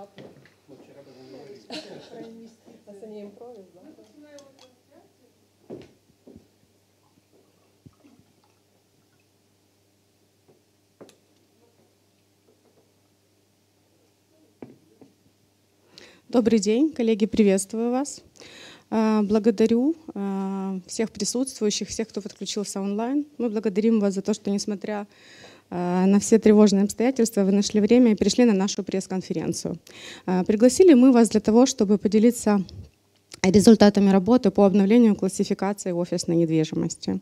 А не імпровіз, да? Добрый день, коллеги, приветствую вас. А, Благодарю а, всех присутствующих, всех, кто подключился онлайн. Мы благодарим вас за то, что, несмотря а, на все тревожные обстоятельства, вы нашли время и пришли на нашу пресс-конференцию. А, Пригласили мы вас для того, чтобы поделиться результатами работы по обновлению классификации офисной недвижимости.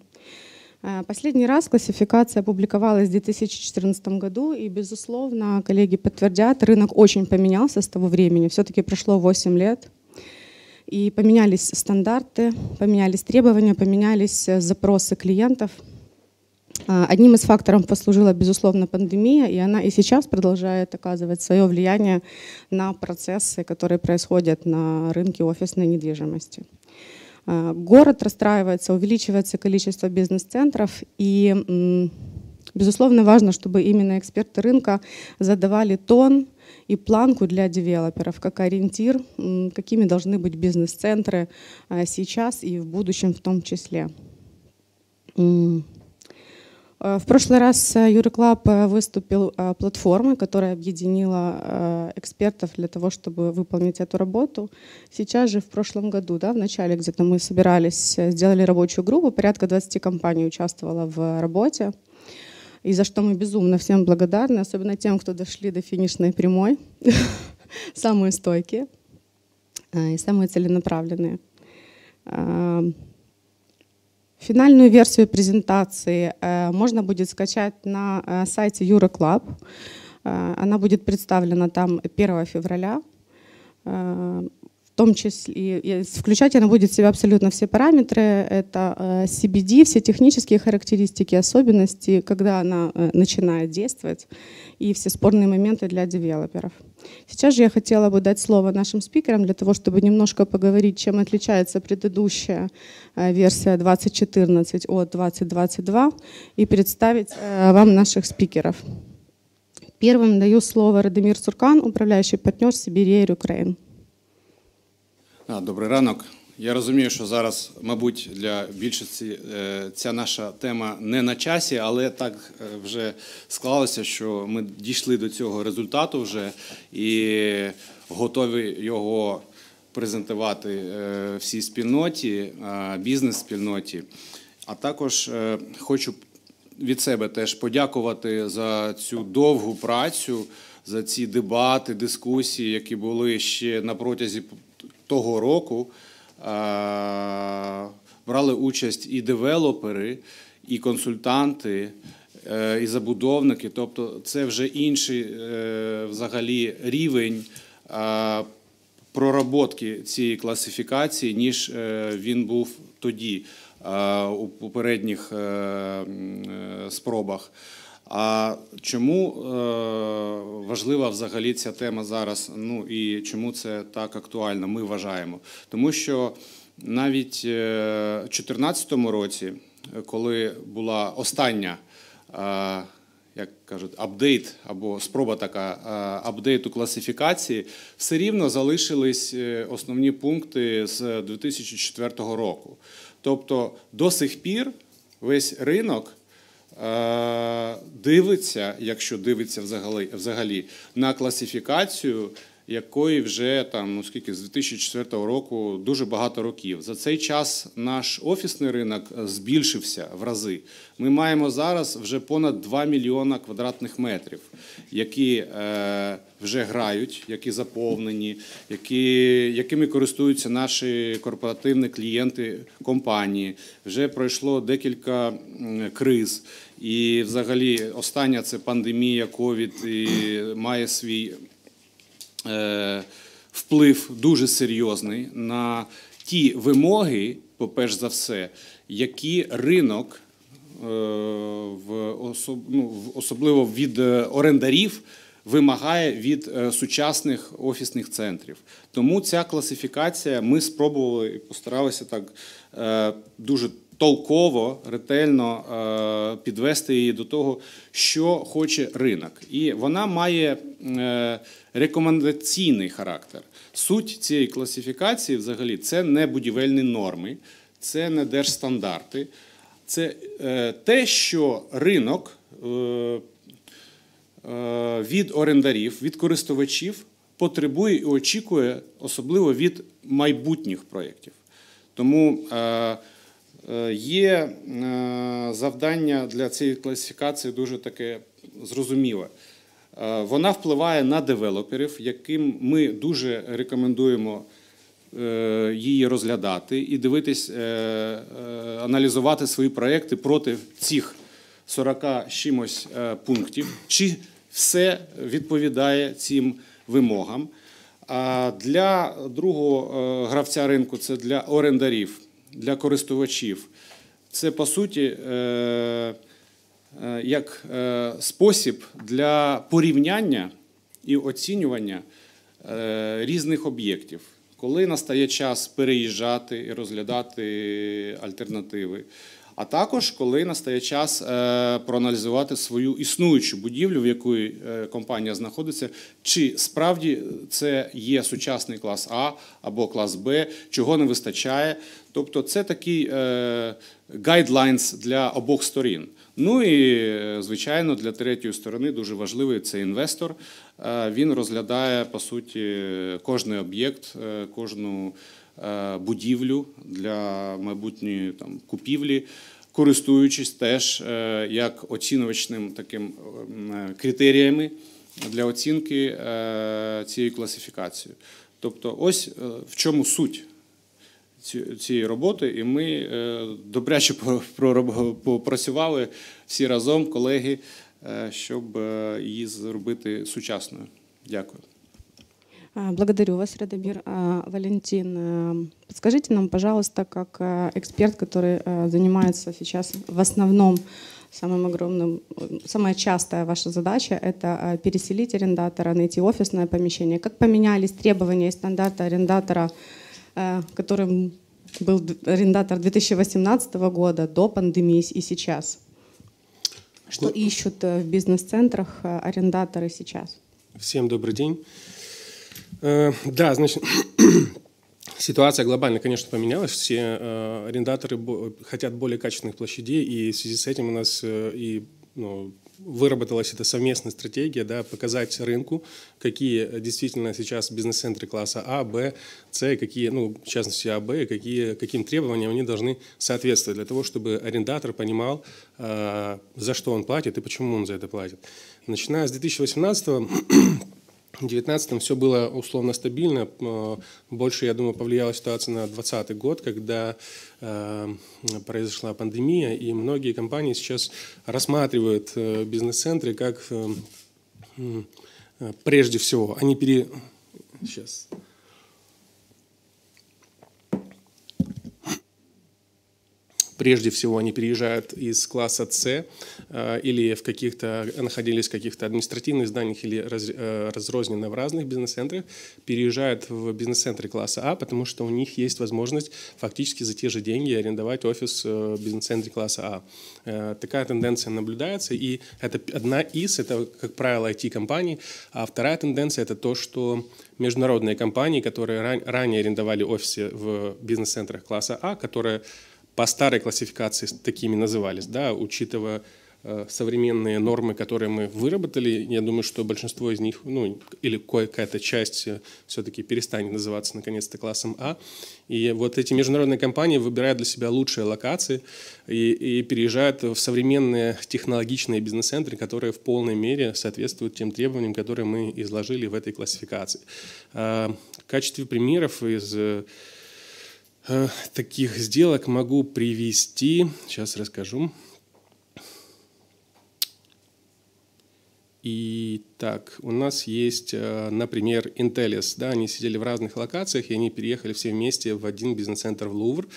А, Последний раз классификация публиковалась в 2014 году, и, безусловно, коллеги подтвердят, рынок очень поменялся с того времени. Все-таки прошло 8 лет, и поменялись стандарты, поменялись требования, поменялись э, запросы клиентов. А, Одним из факторов послужила, безусловно, пандемия, и она и сейчас продолжает оказывать свое влияние на процессы, которые происходят на рынке офисной недвижимости. А, Город расстраивается, увеличивается количество бизнес-центров, и, безусловно, важно, чтобы именно эксперты рынка задавали тон и планку для девелоперов, как ориентир, какими должны быть бизнес-центры а, сейчас и в будущем в том числе. Э, В прошлый раз э, Юриклаб э, выступил платформой, которая объединила экспертов для того, чтобы выполнить эту работу. Сейчас же в прошлом году, да, в начале где-то мы собирались, сделали рабочую группу, порядка 20 компаний участвовало в работе. И за что мы безумно всем благодарны, особенно тем, кто дошли до финишной прямой, самые стойкие и самые целенаправленные. Финальную версию презентации э, можно будет скачать на э, сайте Euroclub. Э, Она будет представлена там 1 февраля. В том числе, включать она будет в себя абсолютно все параметры. Это CBD, все технические характеристики, особенности, когда она начинает действовать, и все спорные моменты для девелоперов. Сейчас же я хотела бы дать слово нашим спикерам для того, чтобы немножко поговорить, чем отличается предыдущая э, версия 2014 от 2022 и представить э, вам наших спикеров. Первым даю слово Радомир Цуркан, управляющий партнер Сибирия Ukraine. А, Добрий ранок. Я розумію, що зараз, мабуть, для більшості е, ця наша тема не на часі, але так е, вже склалося, що ми дійшли до цього результату вже і готові його презентувати е, всій спільноті, бізнес-спільноті. А також хочу від себе теж подякувати за цю довгу працю, за ці дебати, дискусії, які були ще на протязі того року. Брали участь і девелопери, і консультанти, е, і забудовники. Тобто, це вже інший е, взагалі рівень е, проработки цієї класифікації, ніж він був тоді у попередніх спробах. А чому е, важлива взагалі ця тема зараз? Ну і чому це так актуально? Ми вважаємо, тому що навіть е, у 2014 році, коли була остання. е, як кажуть, апдейт або спроба така апдейту класифікації, все рівно залишились основні пункти з 2004 року. Тобто до сих пір весь ринок дивиться, якщо дивиться взагалі, взагалі на класифікацію, якої вже там, ну скільки з 2004 року дуже багато років. За цей час наш офісний ринок збільшився в рази. Ми маємо зараз вже понад 2 мільйона квадратних метрів, які е, вже грають, які заповнені, які, якими користуються наші корпоративні клієнти компанії. Вже пройшло декілька криз. І, взагалі, остання це пандемія, ковід, і має свій е, вплив дуже серйозний на ті вимоги, по-перш за все, які ринок, е, в особ, ну, особливо від е, орендарів, вимагає від е, сучасних офісних центрів. Тому ця класифікація ми спробували і постаралися так е, дуже толково, ретельно е, підвести її до того, що хоче ринок. І вона має е, рекомендаційний характер. Суть цієї класифікації, взагалі, це не будівельні норми, це не держстандарти, це е, те, що ринок від орендарів, від користувачів потребує і очікує, особливо від майбутніх проєктів. Тому є е, завдання для цієї класифікації дуже таке зрозуміле. Е, Вона впливає на девелоперів, яким ми дуже рекомендуємо е, її розглядати і дивитись, е, е, аналізувати свої проекти проти цих 40 чимось е, пунктів, чи все відповідає цим вимогам. А для другого е, гравця ринку це для орендарів, для користувачів. Це по суті е, е, як е, спосіб для порівняння і оцінювання різних об'єктів, коли настає час переїжджати і розглядати альтернативи. А також коли настає час е, проаналізувати свою існуючу будівлю, в якої е, компанія знаходиться, чи справді це є сучасний клас А або клас Б, чого не вистачає. Тобто, це такий гайдлайнс для обох сторін. Ну і е, звичайно, для третьої сторони дуже важливий це інвестор. Е, Він розглядає по суті кожний об'єкт, е, кожну е, будівлю для майбутньої там купівлі, користуючись теж е, як оцінювачним таким е, критеріями для оцінки е, цієї класифікації. Тобто, ось е, в чому суть цієї роботи, і ми е, добряче по- попрацювали всі разом, колеги, е, щоб е, її зробити сучасною. Дякую. А, Благодарю вас, Радомир. А, Валентин, э, подскажите нам, пожалуйста, как эксперт, который занимается сейчас в основном самым огромным, самая частая ваша задача – это переселить арендатора, найти офисное помещение. Как поменялись требования и стандарты арендатора, которым был арендатор 2018 года до пандемии и сейчас? Что Ну- ищут э, в бизнес-центрах арендаторы сейчас? Всем добрый день. Э, Да, значит, ситуация глобально, конечно, поменялась. Все э, арендаторы хотят более качественных площадей, и в связи с этим у нас э, и ну, выработалась эта совместная стратегия, да, показать рынку, какие действительно сейчас бизнес-центры класса А, Б, С, какие, ну, в частности, А, Б, какие, каким требованиям они должны соответствовать для того, чтобы арендатор понимал, э, за что он платит и почему он за это платит. Начиная с 2018 в 2019 все было условно стабильно. Больше, я думаю, повлияла ситуация на 2020 год, когда э, произошла пандемия, и многие компании сейчас рассматривают э, бизнес-центры как э, прежде всего, они пере... Сейчас. Прежде всего они переезжают из класса С э, или в каких-то, находились в каких-то административных зданиях или раз- э, разрозненно в разных бизнес-центрах, переезжают в бизнес-центры класса А, потому что у них есть возможность фактически за те же деньги арендовать офис э, в бизнес-центре класса А. Такая тенденция наблюдается, и это одна из, это, как правило, IT-компаний, а вторая тенденция – это то, что международные компании, которые ран- ранее арендовали офисы в бизнес-центрах класса А, которые по старой классификации такими назывались, да, учитывая э, современные нормы, которые мы выработали, я думаю, что большинство из них, ну, или какая-то часть все-таки перестанет называться наконец-то классом А. И вот эти международные компании выбирают для себя лучшие локации и, и переезжают в современные технологичные бизнес-центры, которые в полной мере соответствуют тем требованиям, которые мы изложили в этой классификации. А, В качестве примеров из э, таких сделок могу привести. Сейчас расскажу. И так, у нас есть, э, например, Intellis. Да, они сидели в разных локациях, и они переехали все вместе в один бизнес-центр в Лувр.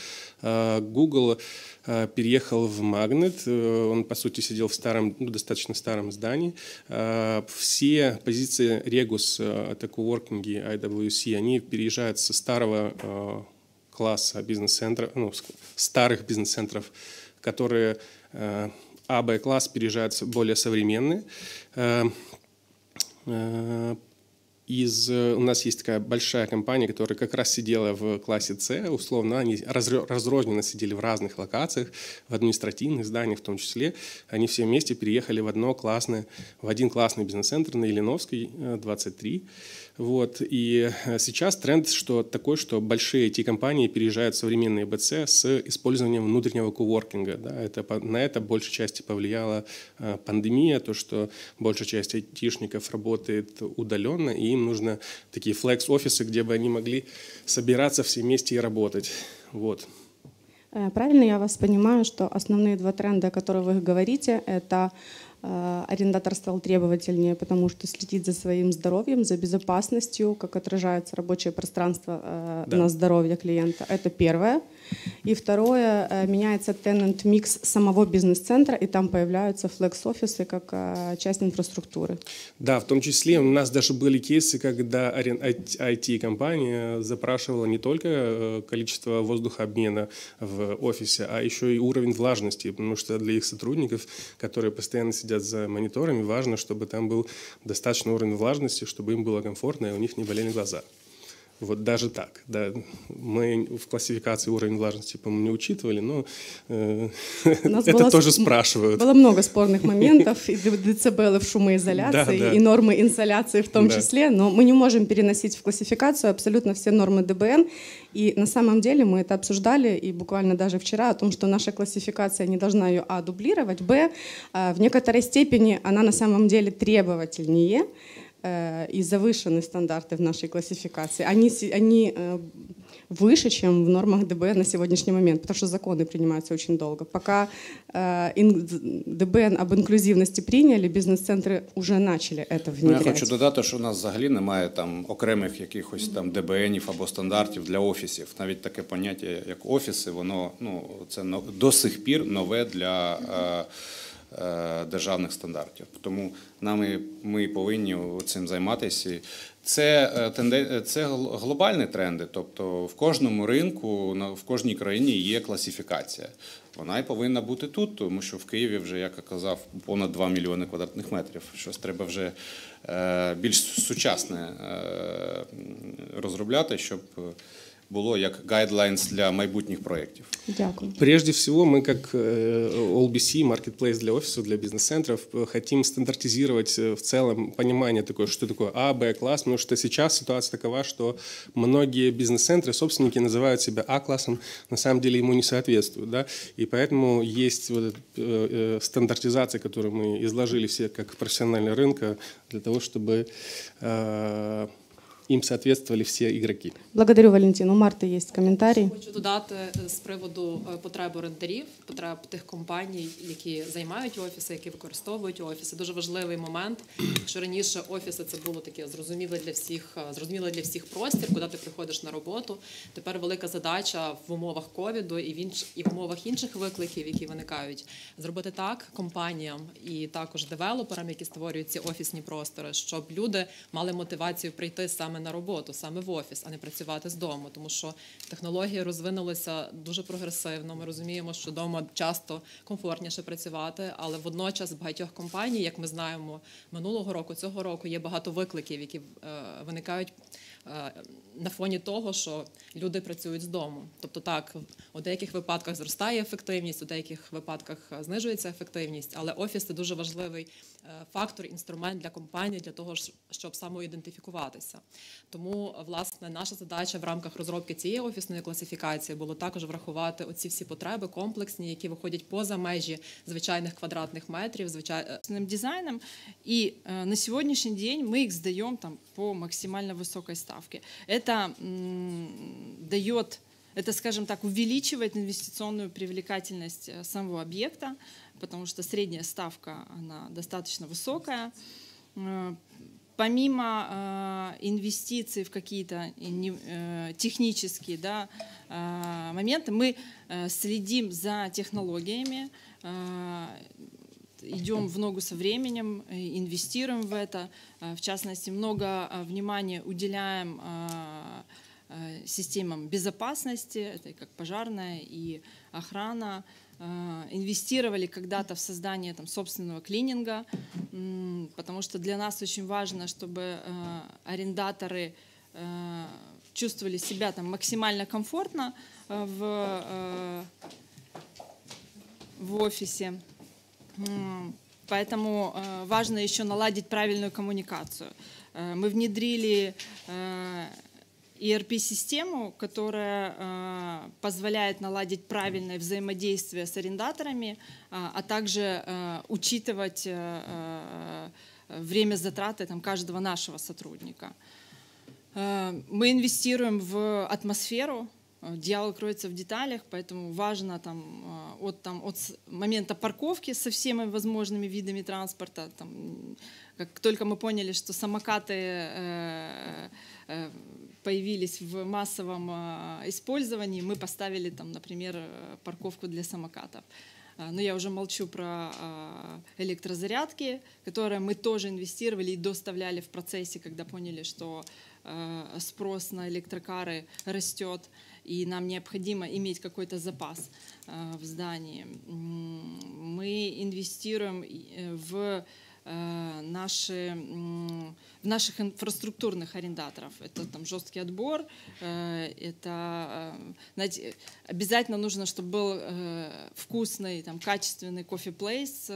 Э, Google переехал в Магнит. Э, Он, по сути, сидел в старом, ну, достаточно старом здании. Все позиции Regus, это коворкинги IWC, они переезжают со старого класса бизнес-центров, ну, старых бизнес-центров, которые э, А, Б класс переезжают более современные. Э, Э, из, э, у нас есть такая большая компания, которая как раз сидела в классе С, условно, они разро- разрозненно сидели в разных локациях, в административных зданиях в том числе. Они все вместе переехали в одно классное, в один классный бизнес-центр на Ильиновской, э, 23. Вот. И э, сейчас тренд что такой, что большие IT-компании переезжают в современные БЦ с использованием внутреннего коворкинга. Да. Это, на это большей части повлияла э, пандемия, то, что большая часть айтишников работает удаленно, и им нужно такие флекс-офисы, где бы они могли собираться все вместе и работать. Вот. Э, Правильно я вас понимаю, что основные два тренда, о которых вы говорите, это э, арендатор стал требовательнее, потому что следит за своим здоровьем, за безопасностью, как отражается рабочее пространство э, Да. на здоровье клиента. Это первое. И второе, э, меняется tenant микс самого бизнес-центра, и там появляются флекс-офисы как э, часть инфраструктуры. Да, в том числе у нас даже были кейсы, когда IT-компания запрашивала не только э, количество воздухообмена в офисе, а еще и уровень влажности, потому что для их сотрудников, которые постоянно сидят за мониторами, важно, чтобы там был достаточный уровень влажности, чтобы им было комфортно и у них не болели глаза. Вот даже так. Да. Мы в классификации уровень влажности, по-моему, не учитывали, но э, это было тоже спрашивают. Было много спорных моментов, и децибелы в шумоизоляции, Да, да. и нормы инсоляции в том Да. числе, но мы не можем переносить в классификацию абсолютно все нормы ДБН. И на самом деле мы это обсуждали, и буквально даже вчера, о том, что наша классификация не должна ее, а, дублировать, б, а, в некоторой степени она на самом деле требовательнее, э, и завышены стандарты в нашей классификации. Они, си- они э, выше, чем в нормах ДБН на сегодняшний момент, потому что законы принимаются очень долго. Пока э, ин- ДБН об инклюзивности приняли, бизнес-центры уже начали это Ну, я внедрять. хочу додати, що у нас взагалі немає там окремих якихось там ДБНів або стандартів для офісів. Навіть таке поняття, як офіси, воно ну це но- до сих пір нове для е, е, державних стандартів. Тому нами ми повинні цим займатися. Це е, це глобальні тренди. Тобто в кожному ринку, в кожній країні є класифікація. Вона і повинна бути тут, тому що в Києві вже, як я казав, понад 2 мільйони квадратних метрів. Щось треба вже е, більш сучасне е, розробляти, щоб було як гайдлайнс для майбутніх проєктів. Дякую. Прежде всего, мы как э, OLBC, маркетплейс для офисов, для бизнес-центров, э, хотим стандартизировать э, в целом понимание такое, что такое А, Б класс, потому что сейчас ситуация такова, что многие бизнес-центры, собственники называют себя А-классом, на самом деле ему не соответствуют, да, и поэтому есть вот эта э, э, стандартизация, которую мы изложили все как профессиональный рынка, для того, чтобы э, им соответствовали все игроки. Благодарю, Валентину. У Марти є коментарі. Хочу додати е, з приводу е, потреб орендарів, потреб тих компаній, які займають офіси, які використовують офіси. Дуже важливий момент. Якщо раніше офіси це було таке зрозуміле для всіх, е, зрозуміле для всіх простір, куди ти приходиш на роботу. Тепер велика задача в умовах ковіду і в інш і в умовах інших викликів, які виникають, зробити так компаніям і також девелоперам, які створюють ці офісні простори, щоб люди мали мотивацію прийти саме на роботу, саме в офіс, а не працювати з дому, тому що технології розвинулися дуже прогресивно. Ми розуміємо, що вдома часто комфортніше працювати, але водночас в багатьох компаній, як ми знаємо, минулого року, цього року є багато викликів, які е, виникають. е, На фоні того, що люди працюють з дому, тобто так у деяких випадках зростає ефективність, у деяких випадках е, знижується ефективність, але офіс це дуже важливий фактор, інструмент для компанії для того, ж- щоб самоідентифікуватися. Тому, власне, наша задача в рамках розробки цієї офісної класифікації було також врахувати оці всі потреби комплексні, які виходять поза межі звичайних квадратних метрів, звичай... е, собственным дизайном, и э, на сегодняшний день мы их сдаем там, по максимально высокой ставке. Это м, дает, это, скажем так, увеличивает инвестиционную привлекательность э, самого объекта, потому что средняя ставка, она достаточно высокая. Э, Помимо э, инвестиций в какие-то э, технические да, моменты, мы следим за технологиями, идем в ногу со временем, инвестируем в это. В частности, много внимания уделяем системам безопасности, это как пожарная и охрана, инвестировали когда-то в создание там, собственного клининга, потому что для нас очень важно, чтобы арендаторы чувствовали себя там максимально комфортно в, в офисе. Поэтому важно еще наладить правильную коммуникацию. Мы внедрили ERP-систему, которая э, позволяет наладить правильное взаимодействие с арендаторами, э, а также э, учитывать время затраты там, каждого нашего сотрудника. Мы инвестируем в атмосферу, дьявол кроется в деталях, поэтому важно там, от, там, от момента парковки со всеми возможными видами транспорта, там, как только мы поняли, что самокаты э, э, появились в массовом э, использовании, мы поставили там, например, парковку для самокатов. Но я уже молчу про электрозарядки, которые мы тоже инвестировали и доставляли в процессе, когда поняли, что спрос на электрокары растет, и нам необходимо иметь какой-то запас в здании. Мы инвестируем в Э, наши, в наших инфраструктурных арендаторов. Это там жесткий отбор, э, это э, знаете, обязательно нужно, чтобы был вкусный, там, качественный кофе-плейс,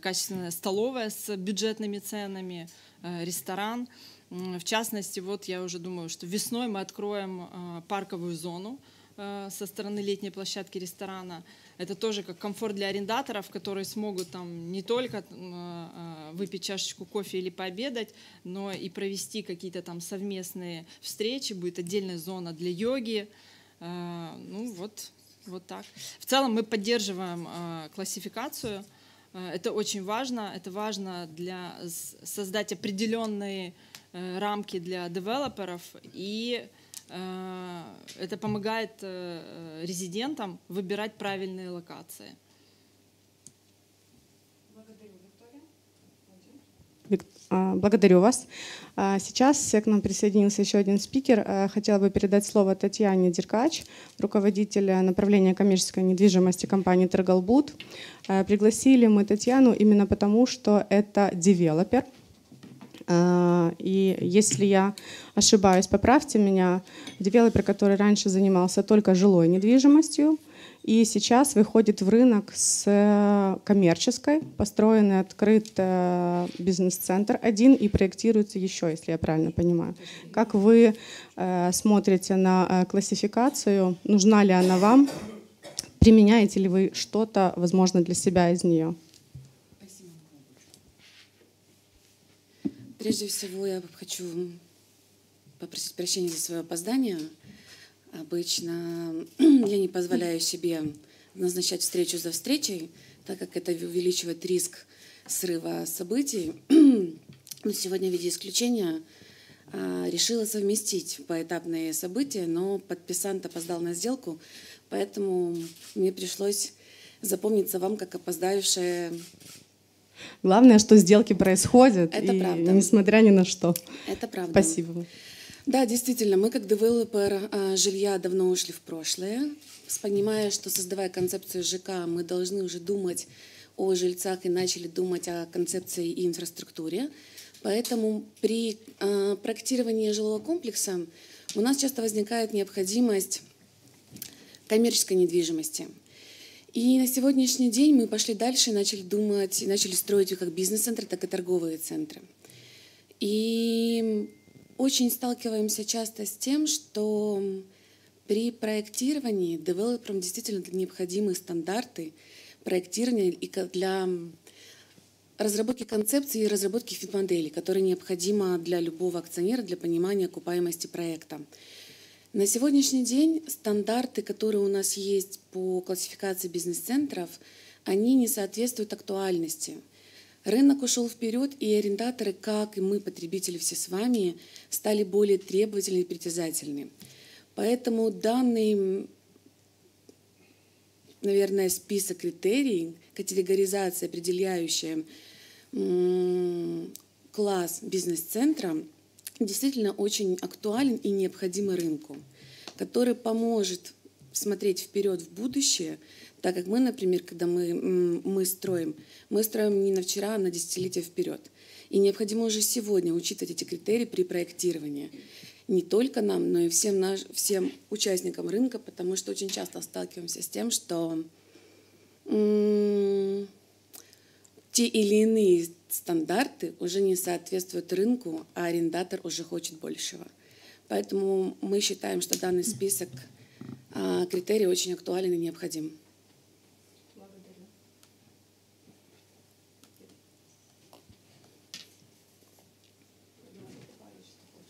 качественная столовая с бюджетными ценами, ресторан. В частности, вот я уже думаю, что весной мы откроем парковую зону со стороны летней площадки ресторана – это тоже как комфорт для арендаторов, которые смогут там не только э, выпить чашечку кофе или пообедать, но и провести какие-то там совместные встречи. Будет отдельная зона для йоги. Э, ну вот, вот так. В целом мы поддерживаем э, классификацию. Это очень важно. Это важно для создать определенные рамки для девелоперов и Э, это помогает э, резидентам выбирать правильные локации. А, благодарю вас. А, сейчас к нам присоединился еще один спикер. А, хотела бы передать слово Татьяне Деркач, руководителя направления коммерческой недвижимости компании «Тергалбуд». Пригласили мы Татьяну именно потому, что это девелопер – а, и если я ошибаюсь, поправьте меня, девелопер, который раньше занимался только жилой недвижимостью, и сейчас выходит в рынок с э, коммерческой, построенный открыт э, бизнес-центр один и проектируется еще, если я правильно понимаю. Как вы э, смотрите на классификацию? Нужна ли она вам? Применяете ли вы что-то, возможно, для себя из нее? Прежде всего я хочу попросить прощения за свое опоздание. Обычно я не позволяю себе назначать встречу за встречей, так как это увеличивает риск срыва событий. Но сегодня в виде исключения а, решила совместить поэтапные события, но подписант опоздал на сделку, поэтому мне пришлось запомниться вам как опоздавшая Главное, что сделки происходят, Это и, правда. несмотря ни на что. Это правда. Спасибо. Да, действительно, мы как девелопер а, жилья давно ушли в прошлое, понимая, что создавая концепцию ЖК, мы должны уже думать о жильцах и начали думать о концепции и инфраструктуре. Поэтому при э, проектировании жилого комплекса у нас часто возникает необходимость коммерческой недвижимости – и на сегодняшний день мы пошли дальше начали думать, и начали строить как бизнес-центры, так и торговые центры. И очень сталкиваемся часто с тем, что при проектировании девелоперам действительно необходимы стандарты проектирования и для разработки концепции и разработки фит-модели, которые необходимы для любого акционера для понимания окупаемости проекта. На сегодняшний день стандарты, которые у нас есть по классификации бизнес-центров, они не соответствуют актуальности. Рынок ушел вперед, и арендаторы, как и мы, потребители все с вами, стали более требовательны и притязательны. Поэтому данный, наверное, список критерий, категоризация, определяющая класс бизнес-центра, действительно очень актуален и необходим рынку, который поможет смотреть вперед в будущее, так как мы, например, когда мы, мы строим, мы строим не на вчера, а на десятилетия вперед. И необходимо уже сегодня учитывать эти критерии при проектировании. Не только нам, но и всем, наш, всем участникам рынка, потому что очень часто сталкиваемся с тем, что те или иные стандарты уже не соответствуют рынку, а арендатор уже хочет большего. Поэтому мы считаем, что данный список а, критерий очень актуален и необходим.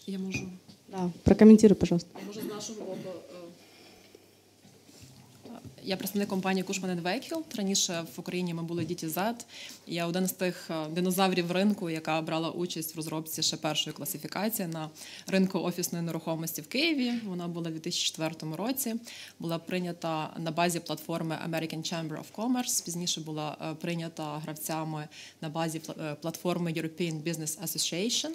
Я можу. Да, прокомментируй, пожалуйста. Я Я представник компанії Cushman Wakefield. Раніше в Україні ми були діті DTZ. Я один з тих е, динозаврів ринку, яка брала участь в розробці ще першої класифікації на ринку офісної нерухомості в Києві. Вона була в 2004 році. Була прийнята на базі платформи American Chamber of Commerce. Пізніше була е, прийнята гравцями на базі е, платформи European Business Association.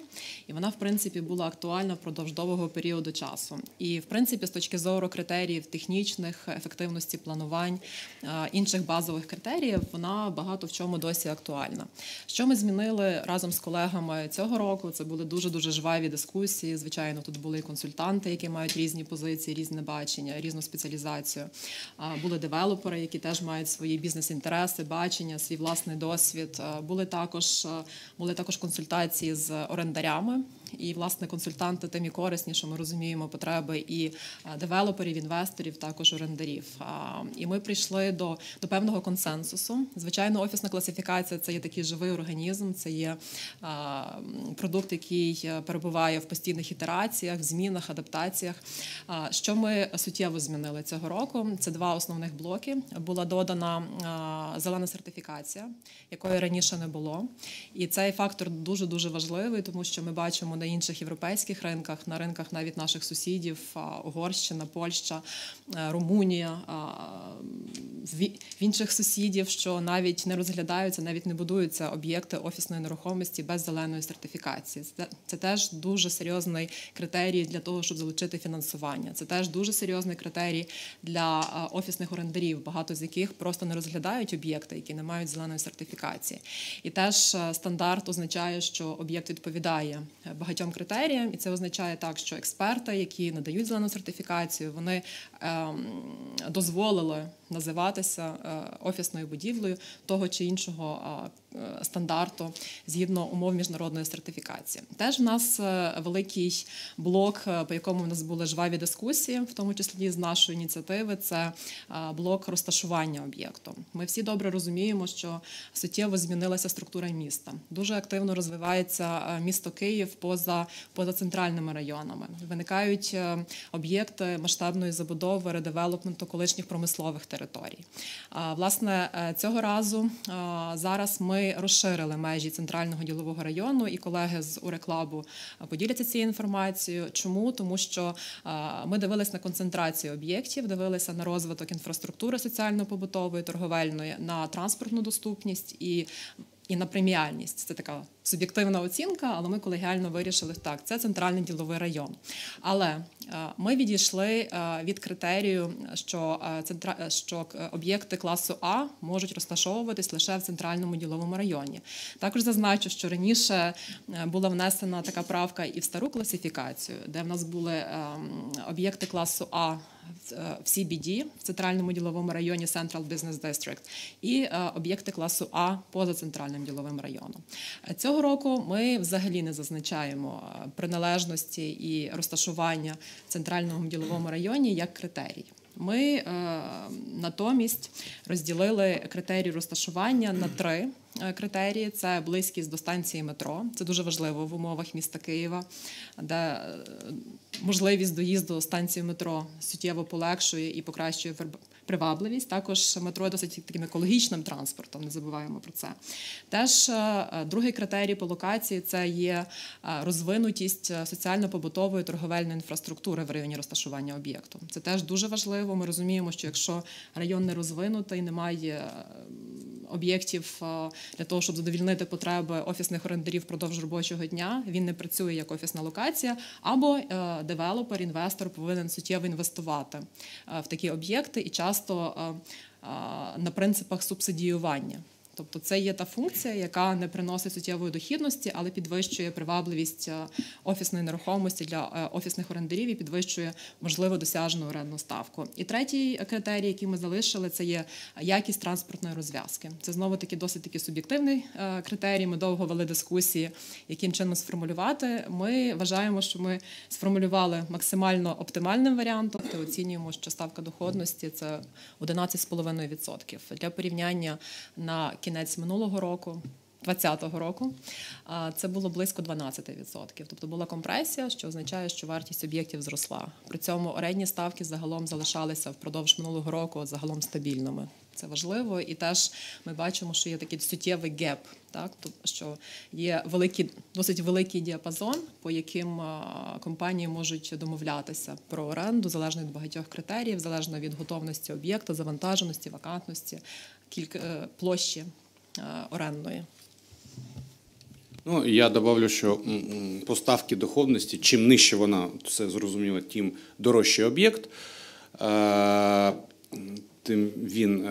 І вона, в принципі, була актуальна впродовж довгого періоду часу. І, в принципі, з точки зору критеріїв технічних, ефективності планувань, е, інших базових критеріїв, вона багато в чому досі актуальна. Що ми змінили разом з колегами цього року? Це були дуже дуже жваві дискусії. Звичайно, тут були консультанти, які мають різні позиції, різне бачення, різну спеціалізацію. Були девелопери, які теж мають свої бізнес-інтереси, бачення, свій власний досвід. Були також були також консультації з орендарями. І власне консультанти тим і корисні, що ми розуміємо потреби і девелоперів, інвесторів, також орендарів. І ми прийшли до, до певного консенсусу. Звичайно, офісна класифікація це є такий живий організм, це є продукт, який е, перебуває в постійних ітераціях, змінах, адаптаціях. Що ми суттєво змінили цього року? Це два основних блоки. Була додана зелена сертифікація, якої раніше не було. І цей фактор дуже дуже важливий, тому що ми бачимо на інших європейських ринках, на ринках навіть наших сусідів, Угорщина, Польща, Румунія, в інших сусідів, що навіть не розглядаються, навіть не будуються об'єкти офісної нерухомості без зеленої сертифікації. Це, теж дуже серйозний критерій для того, щоб залучити фінансування. Це теж дуже серйозний критерій для офісних орендарів, багато з яких просто не розглядають об'єкти, які не мають зеленої сертифікації. І теж стандарт означає, що об'єкт відповідає е, багатьом критеріям, і це означає так, що експерти, які надають зелену сертифікацію, вони ем, дозволили називатися е, офісною будівлею того чи іншого е, стандарту згідно умов міжнародної сертифікації. Теж в нас е, великий блок, по якому в нас були жваві дискусії, в тому числі з нашої ініціативи, це блок розташування об'єкту. Ми всі добре розуміємо, що суттєво змінилася структура міста. Дуже активно розвивається місто Київ поза, поза центральними районами. Виникають об'єкти масштабної забудови, редевелопменту колишніх промислових територій. Власне, е, цього разу зараз ми розширили межі центрального ділового району, і колеги з Уреклабу поділяться цією інформацією. Чому? Тому що ми дивилися на концентрацію об'єктів, дивилися на розвиток інфраструктури соціально-побутової, торговельної, на транспортну доступність і і на преміальність. Це така суб'єктивна оцінка, але ми колегіально вирішили так, це центральний діловий район. Але е, ми відійшли е, від критерію, що е, центра... що об'єкти класу А можуть розташовуватись лише в центральному діловому районі. Також зазначу, що раніше була внесена така правка і в стару класифікацію, де в нас були ем, об'єкти класу А в е, CBD, в центральному діловому районі Central Business District, і е, об'єкти класу А поза центральним діловим районом. Е, Цього року ми взагалі не зазначаємо приналежності і розташування в центральному діловому районі як критерій. Ми е, натомість розділили критерії розташування на три е, критерії: це близькість до станції метро. Це дуже важливо в умовах міста Києва, де е, можливість доїзду до станції метро суттєво полегшує і покращує привабливість. Також метро є досить таким екологічним транспортом, не забуваємо про це. Теж е, другий критерій по локації це є е, розвинутість е, соціально-побутової торговельної інфраструктури в районі розташування об'єкту. Це теж дуже важливо. Ми розуміємо, що якщо район не розвинутий, немає об'єктів для того, щоб задовільнити потреби офісних орендарів впродовж робочого дня. Він не працює як офісна локація, або девелопер, інвестор повинен суттєво інвестувати в такі об'єкти і часто е, е, на принципах субсидіювання. Тобто це є та функція, яка не приносить суттєвої дохідності, але підвищує привабливість е, офісної нерухомості для е, офісних орендарів і підвищує можливо досяжну орендну ставку. І третій критерій, який ми залишили, це є якість транспортної розв'язки. Це знову таки досить таки суб'єктивний е, критерій. Ми довго вели дискусії, яким чином сформулювати. Ми вважаємо, що ми сформулювали максимально оптимальним варіантом. Та оцінюємо, що ставка доходності це 11,5%. Для порівняння на кінець минулого року. 2020 року це було близько 12%. Тобто була компресія, що означає, що вартість об'єктів зросла. При цьому орендні ставки загалом залишалися впродовж минулого року загалом стабільними. Це важливо, і теж ми бачимо, що є такий суттєвий геп, так тобто, що є великий, досить великий діапазон, по яким компанії можуть домовлятися про оренду залежно від багатьох критеріїв, залежно від готовності об'єкта, завантаженості, вакантності, кілька е, площі е, орендної. Ну, я добавлю, що м, м, по ставці доходності, чим нижче вона, це зрозуміло, тим дорожчий об'єкт, е, тим він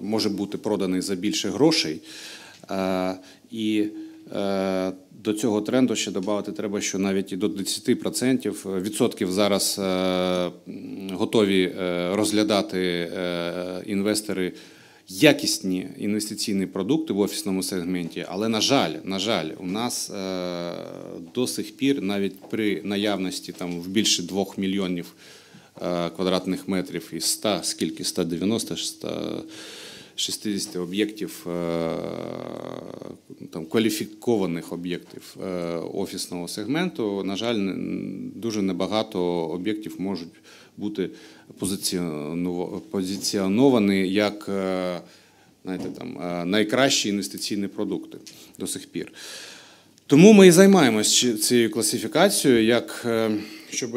може бути проданий за більше грошей. І до цього тренду ще додати треба, що навіть і до 10% відсотків зараз готові розглядати інвестори якісні інвестиційні продукти в офісному сегменті, але на жаль, на жаль, у нас е, до сих пір, навіть при наявності там в більше 2 мільйонів е, квадратних метрів із 100, скільки 190, 160 об'єктів е, там кваліфікованих об'єктів офісного сегменту, на жаль, дуже небагато об'єктів можуть бути позиціоновані як е, знаєте, там, е, найкращі інвестиційні продукти до сих пір. Тому ми і займаємося цією класифікацією, як е, щоб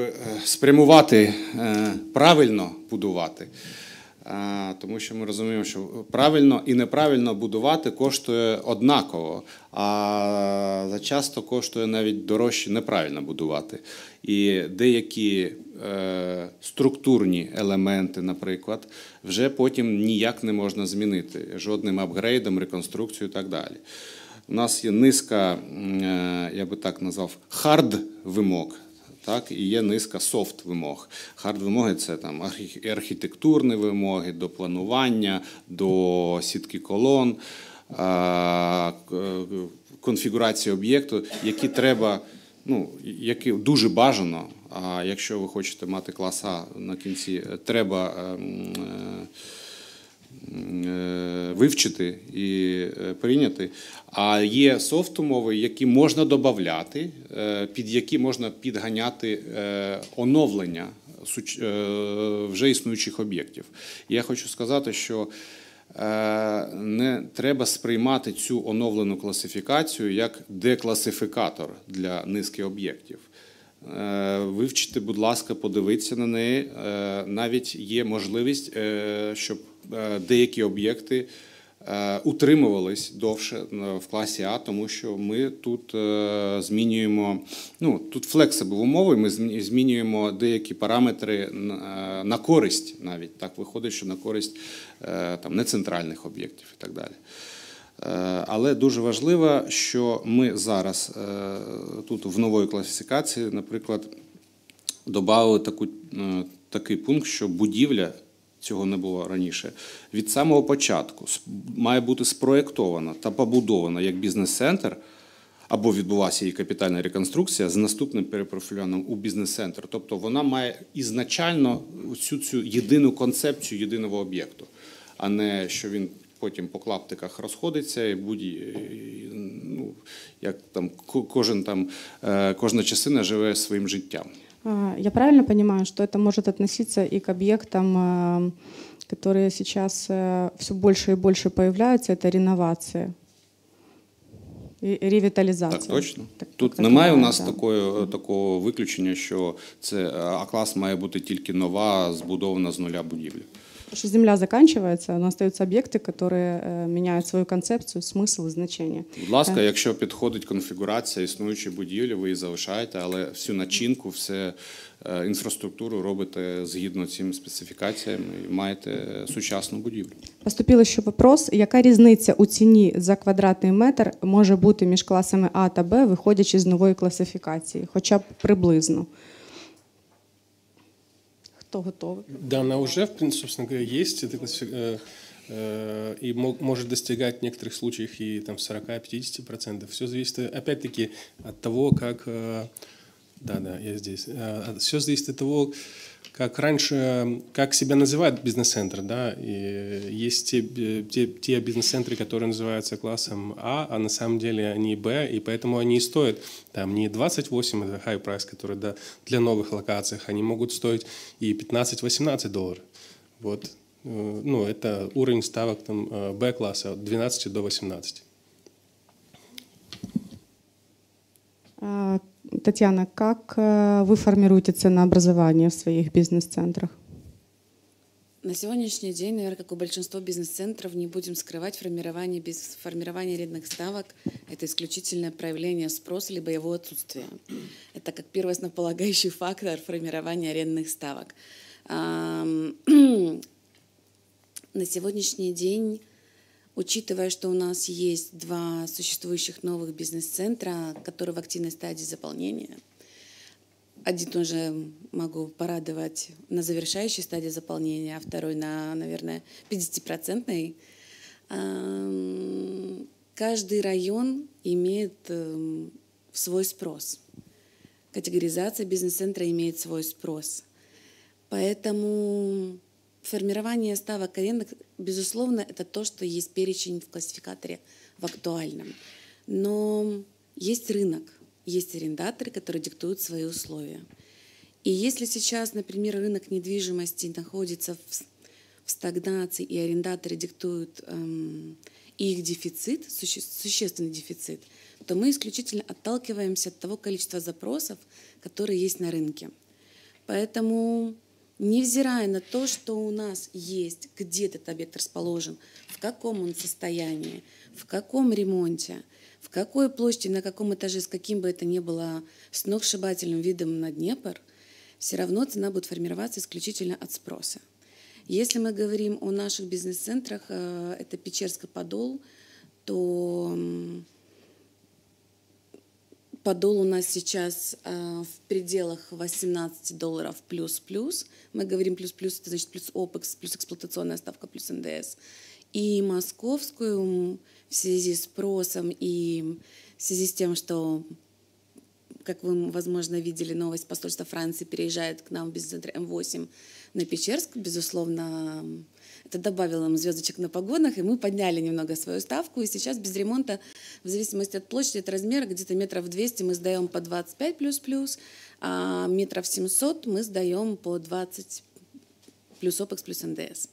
спрямувати правильно будувати. Тому що ми розуміємо, що правильно і неправильно будувати коштує однаково, а зачасто коштує навіть дорожче неправильно будувати. І деякі е, структурні елементи, наприклад, вже потім ніяк не можна змінити жодним апгрейдом, реконструкцією і так далі. У нас є низка, е, я би так назвав, хард вимог. Так, і є низка софт вимог. Хард вимоги це там архітектурні вимоги до планування, до сітки колон, конфігурації об'єкту, які треба, ну, які дуже бажано. А якщо ви хочете мати клас А на кінці, треба. Е, е, вивчити і е, прийняти. А є софт-умови, які можна додати, під які можна підганяти е, оновлення е, вже існуючих об'єктів. Я хочу сказати, що е, не треба сприймати цю оновлену класифікацію як декласифікатор для низки об'єктів. Е, Вивчити, будь ласка, подивитися на неї. Е, Навіть є можливість, е, щоб е, деякі об'єкти е, утримувались довше е, в класі А, тому що ми тут е, змінюємо ну тут флексибл умови. Ми змінюємо деякі параметри на- користь, навіть так виходить, що на користь е, там нецентральних об'єктів і так далі. Е, Але дуже важливо, що ми зараз е, тут в нової класифікації, наприклад, додали таку, е, такий пункт, що будівля цього не було раніше. Від самого початку має бути спроєктована та побудована як бізнес-центр. Або відбулася її капітальна реконструкція з наступним перепрофілюванням у бізнес-центр. Тобто вона має ізначально цю цю єдину концепцію єдиного об'єкту, а не що він потім по клаптиках розходиться і будь ну, як там кожен там е, кожна частина живе своїм життям. А, Я правильно понимаю, что это может относиться и к объектам, а, которые сейчас все больше и больше появляются, это реновация и ревитализация? Так, точно. Так- Тут так немає у буває, нас да. такої, такого виключення, що це А-клас має бути тільки нова, збудована з нуля будівля. Потому что земля заканчивается, но остаются объекты, которые э, меняют свою концепцию, смысл и значение. Будь ласка, якщо підходить конфігурація існуючої будівлі, ви її залишаєте, але всю начинку, все е, інфраструктуру робите згідно цим специфікаціям і маєте сучасну будівлю. Поступил ще вопрос, яка різниця у ціні за квадратний метр може бути між класами А та Б, виходячи з нової класифікації, хоча б приблизно. Хто готовий? Да, она уже, в принципе, собственно говоря, есть. Это классифи- э, э, и мо- может достигать в некоторых случаях и там 40-50%. Все зависит, опять-таки, от того, как... э, Да, да, я здесь. Все зависит от того, как раньше, как себя называет бизнес-центр, да, и есть те, э, те, те бизнес-центры, которые называются классом А, а на самом деле они Б, и поэтому они стоят там не 28, это high price, который да, для новых локаций, они могут стоить и 15-18 долларов. Вот. Э, Ну, это уровень ставок там э, Б-класса от 12 до 18. Татьяна, как э, вы формируете ценообразование в своих бизнес-центрах? На сегодняшний день, наверное, как у большинства бизнес-центров, не будем скрывать, формирование, без формирования арендных ставок – это исключительное проявление спроса либо его отсутствия. Это как первый основополагающий фактор формирования арендных ставок. На сегодняшний день, учитывая, что у нас есть два существующих новых бизнес-центра, которые в активной стадии заполнения, один уже могу порадовать на завершающей стадии заполнения, а второй на, наверное, 50-процентной. Ам, Каждый район имеет эм, свой спрос. Категоризация бизнес-центра имеет свой спрос. Поэтому формирование ставок аренды, безусловно, это то, что есть перечень в классификаторе в актуальном. Но есть рынок, есть арендаторы, которые диктуют свои условия. И если сейчас, например, рынок недвижимости находится в, в стагнации, и арендаторы диктуют эм, их дефицит, суще- существенный дефицит, то мы исключительно отталкиваемся от того количества запросов, которые есть на рынке. Поэтому, невзирая на то, что у нас есть, где этот объект расположен, в каком он состоянии, в каком ремонте, в какой площади, на каком этаже, с каким бы это ни было сногсшибательным видом на Днепр, все равно цена будет формироваться исключительно от спроса. Если мы говорим о наших бизнес-центрах, э, это Печерск и Подол, то Подол у нас сейчас э, в пределах 18 долларов плюс-плюс. Мы говорим плюс-плюс, это значит плюс ОПЕКС, плюс эксплуатационная ставка, плюс НДС. И московскую в связи с спросом и в связи с тем, что, как вы, возможно, видели новость, посольство Франции переезжает к нам в бизнес-центр М8 на Печерск, безусловно, это добавило нам звездочек на погонах, и мы подняли немного свою ставку, и сейчас без ремонта, в зависимости от площади, от размера, где-то метров 200 мы сдаем по 25 плюс-плюс, а метров 700 мы сдаем по 20 плюс ОПЕКС плюс НДС.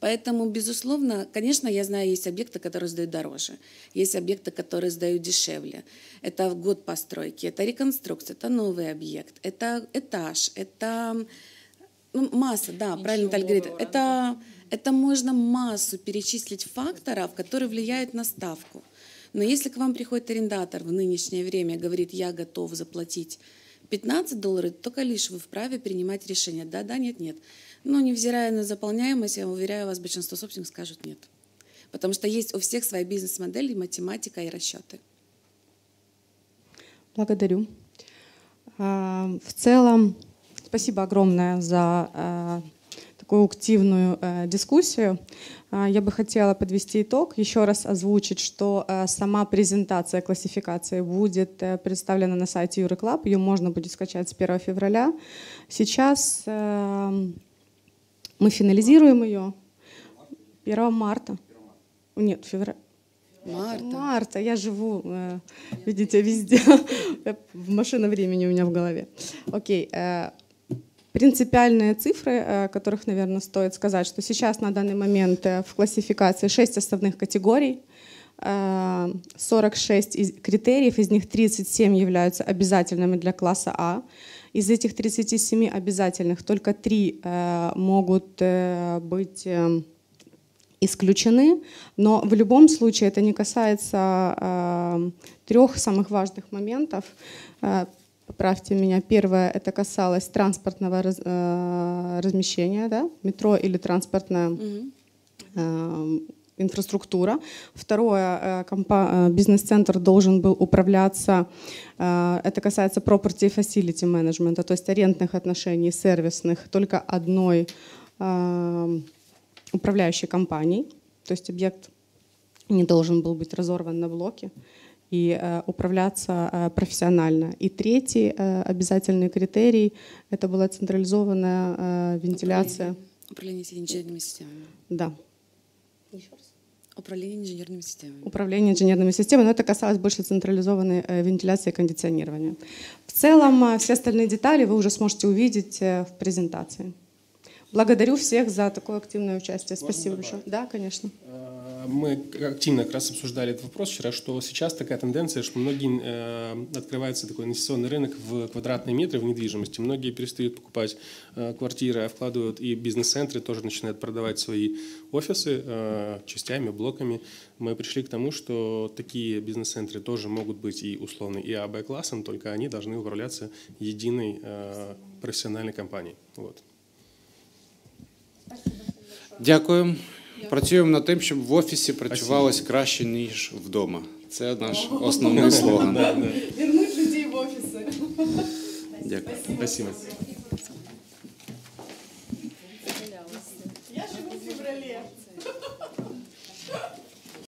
Поэтому, безусловно, конечно, я знаю, есть объекты, которые сдают дороже, есть объекты, которые сдают дешевле. Это год постройки, это реконструкция, это новый объект, это этаж, это ну, масса, да, правильно Наталья говорит. Это, это можно массу перечислить факторов, которые влияют на ставку. Но если к вам приходит арендатор в нынешнее время и говорит, я готов заплатить 15 долларов, только лишь вы вправе принимать решение. Да, да, нет, нет. Но невзирая на заполняемость, я уверяю вас, большинство собственников скажут нет. Потому что есть у всех своя бизнес-модель, и математика и расчеты. Благодарю. А, В целом, спасибо огромное за а, такую активную э, дискуссию. А, Я бы хотела подвести итог, еще раз озвучить, что э, сама презентация классификации будет э, представлена на сайте Юры Ее можно будет скачать с 1 февраля. Сейчас э, мы финализируем ее 1 марта. Нет, февраля. Марта. Марта, я живу, видите, везде. Машина времени у меня в голове. Окей. Э, Принципиальные цифры, э, о которых, наверное, стоит сказать, что сейчас на данный момент э, в классификации 6 основных категорий. э, 46 из- критериев, из них 37 являются обязательными для класса А. Из этих 37 обязательных только 3 э, могут э, быть э, исключены, но в любом случае это не касается э, трех самых важных моментов. Поправьте меня. Первое это касалось транспортного раз- э, размещения, да, метро или транспортная э, инфраструктура. Второе, э, э, бизнес-центр должен был управляться, э, это касается property и facility management, то есть арендных отношений, сервисных, только одной э, управляющей компанией, то есть объект не должен был быть разорван на блоки и э, управляться э, профессионально. И третий э, обязательный критерий — это была централизованная э, вентиляция. Управление инженерными системами. Да, Управление инженерными системами. управление инженерными системами, но это касалось больше централизованной э, вентиляции и кондиционирования. В целом, э, все остальные детали вы уже сможете увидеть э, в презентации. Благодарю всех за такое активное участие. Спасибо большое. Да, конечно. Мы активно как раз обсуждали этот вопрос вчера, что сейчас такая тенденция, что многие э, открывается такой инвестиционный рынок в квадратные метры в недвижимости. Многие перестают покупать э, квартиры, а вкладывают и бизнес-центры тоже начинают продавать свои офисы э, частями, блоками. Мы пришли к тому, что такие бизнес-центры тоже могут быть и условно и А, Б классом, только они должны управляться единой э, профессиональной компанией. Вот. Дякую. Працюємо над тим, щоб в офісі працювалось краще, ніж вдома. Це наш основний слоган. Вернуть людей в офисы. Дякую. Спасибо.